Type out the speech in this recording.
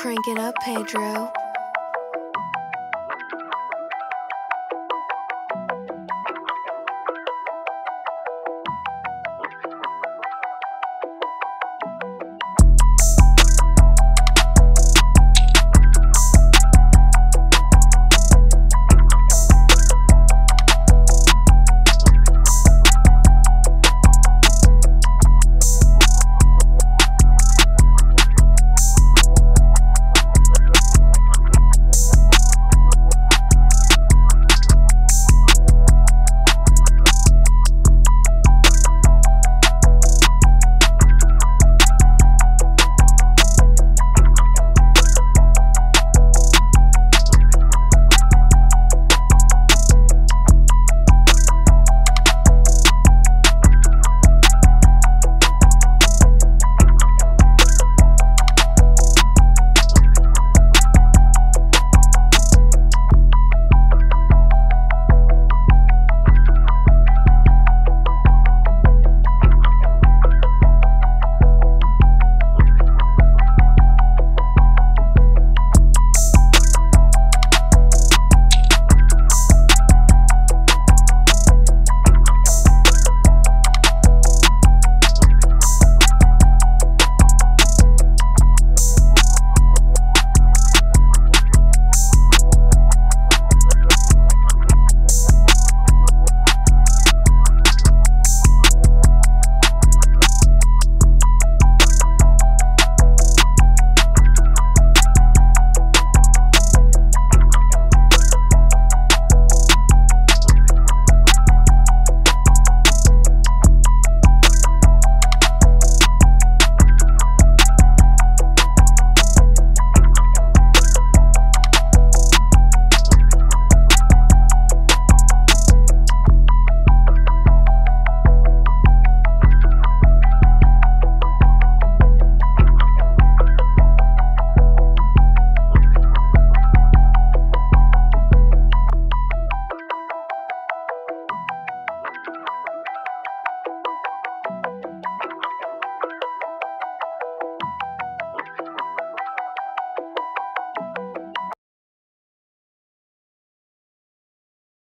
Crank it up, Pedro.